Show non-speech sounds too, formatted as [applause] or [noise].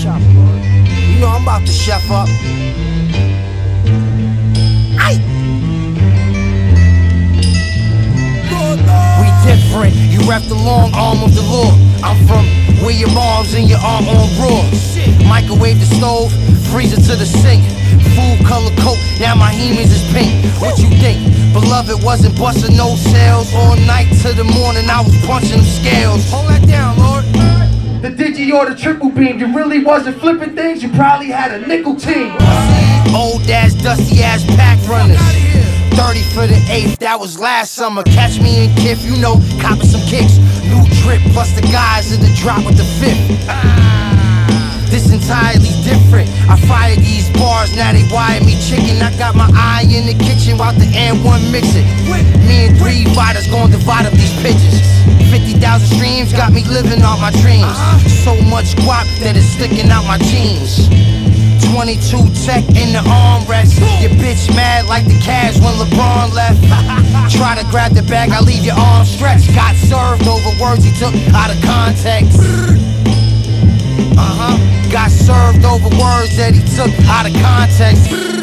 shop, Lord. You know I'm about to chef up. Aye. We different. You wrap the long arm of the law. I'm from where your mom's and your arm on raw. Microwave the stove, freezer to the sink. Food color coat, now my hemans is pink. What you think? Beloved wasn't busting no sales. All night to the morning, I was punching them scales. Or the triple beam, you really wasn't flipping things, you probably had a nickel team. Old ass, dusty ass pack runners. 30 for the 8th, that was last summer. Catch me in Kiff, you know, copping some kicks. New drip, plus the guys in the drop with the fifth. This entirely different. I fired these bars, now they wired me chicken. I got my eye in the kitchen while the N1 mixing. Me and three fighters gonna divide up these pitches. 50,000 streams got me living out my dreams. So much guap that it's sticking out my jeans. 22 tech in the armrest. Your bitch mad like the Cavs when LeBron left. [laughs] Try to grab the bag, I leave your arm stretched. Got served over words he took out of context. Uh huh. Got served over words that he took out of context.